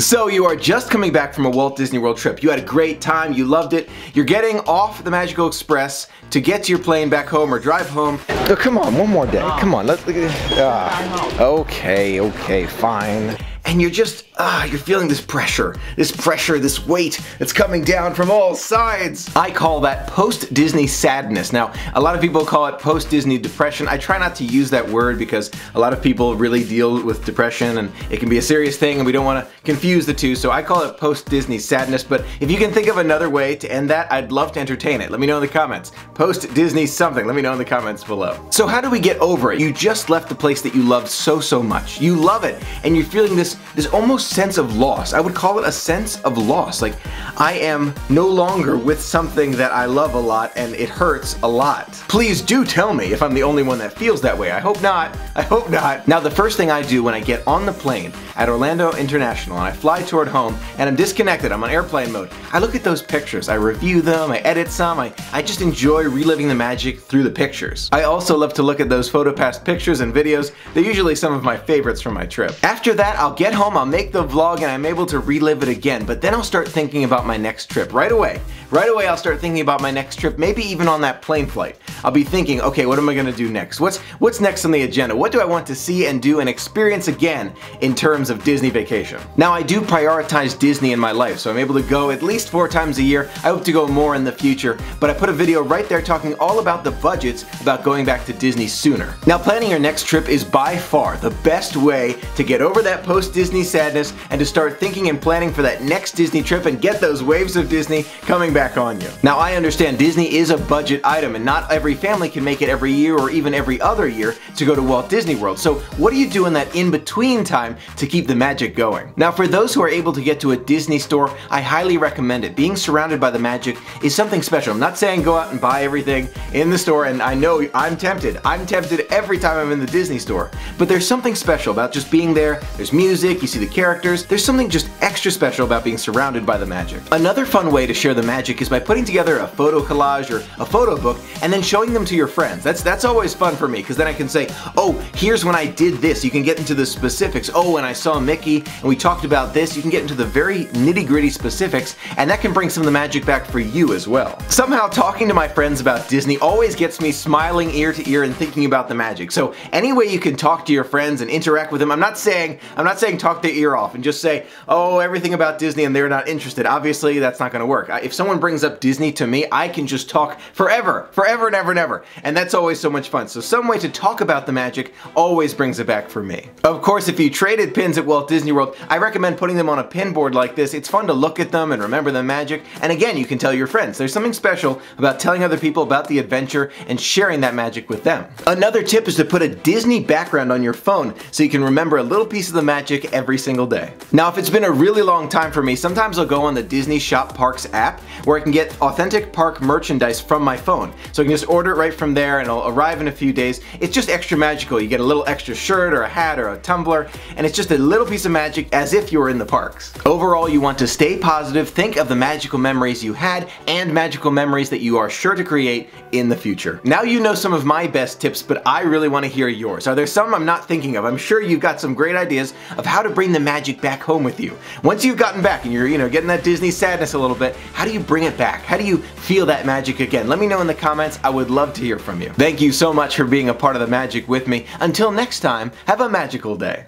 So you are just coming back from a Walt Disney World trip. You had a great time, you loved it. You're getting off the Magical Express to get to your plane back home or drive home. Oh, come on, one more day. Come on, let's. Uh, okay, okay, fine and you're just, ah, you're feeling this pressure, this pressure, this weight that's coming down from all sides. I call that post-Disney sadness. Now, a lot of people call it post-Disney depression. I try not to use that word because a lot of people really deal with depression and it can be a serious thing and we don't want to confuse the two, so I call it post-Disney sadness, but if you can think of another way to end that, I'd love to entertain it. Let me know in the comments. Post-Disney something, let me know in the comments below. So how do we get over it? You just left the place that you loved so, so much. You love it, and you're feeling this this almost sense of loss. I would call it a sense of loss. Like I am no longer with something that I love a lot and it hurts a lot. Please do tell me if I'm the only one that feels that way. I hope not. I hope not. Now the first thing I do when I get on the plane at Orlando International and I fly toward home and I'm disconnected, I'm on airplane mode, I look at those pictures, I review them, I edit some, I, I just enjoy reliving the magic through the pictures. I also love to look at those PhotoPass pictures and videos. They're usually some of my favorites from my trip. After that, I'll get home, I'll make the vlog and I'm able to relive it again, but then I'll start thinking about my next trip right away. Right away I'll start thinking about my next trip, maybe even on that plane flight. I'll be thinking, okay, what am I gonna do next? What's, what's next on the agenda? What do I want to see and do and experience again in terms of Disney vacation? Now I do prioritize Disney in my life, so I'm able to go at least four times a year. I hope to go more in the future, but I put a video right there talking all about the budgets about going back to Disney sooner. Now planning your next trip is by far the best way to get over that post-Disney sadness and to start thinking and planning for that next Disney trip and get those waves of Disney coming back on you. Now I understand Disney is a budget item and not every family can make it every year or even every other year to go to Walt Disney World. So what do you do in that in-between time to keep the magic going? Now for those who are able to get to a Disney store, I highly recommend it. Being surrounded by the magic is something special. I'm not saying go out and buy everything in the store and I know I'm tempted. I'm tempted every time I'm in the Disney store. But there's something special about just being there. There's music, you see the characters. There's something just extra special about being surrounded by the magic. Another fun way to share the magic is by putting together a photo collage or a photo book and then showing them to your friends. That's that's always fun for me because then I can say, oh, here's when I did this. You can get into the specifics. Oh, and I saw Mickey and we talked about this. You can get into the very nitty gritty specifics and that can bring some of the magic back for you as well. Somehow talking to my friends about Disney always gets me smiling ear to ear and thinking about the magic. So any way you can talk to your friends and interact with them, I'm not saying, I'm not saying talk their ear off and just say, oh, everything about Disney and they're not interested. Obviously, that's not gonna work. If someone brings up Disney to me, I can just talk forever, forever and ever and ever. And that's always so much fun. So some way to talk about the magic always brings it back for me. Of course, if you traded pins at Walt Disney World, I recommend putting them on a pin board like this. It's fun to look at them and remember the magic. And again, you can tell your friends. There's something special about telling other people about the adventure and sharing that magic with them. Another tip is to put a Disney background on your phone so you can remember a little piece of the magic every single day. Now, if it's been a really long time for me, sometimes I'll go on the Disney Shop Parks app where I can get authentic park merchandise from my phone. So I can just order it right from there and it'll arrive in a few days. It's just extra magical. You get a little extra shirt or a hat or a tumbler and it's just a little piece of magic as if you were in the parks. Overall, you want to stay positive, think of the magical memories you had and magical memories that you are sure to create in the future. Now you know some of my best tips, but I really want to hear yours. Are there some I'm not thinking of? I'm sure you've got some great ideas of how to bring the magic back home with you. Once you've gotten back and you're, you know, getting that Disney sadness a little bit, how do you bring it back? How do you feel that magic again? Let me know in the comments. I would love to hear from you. Thank you so much for being a part of the magic with me. Until next time, have a magical day.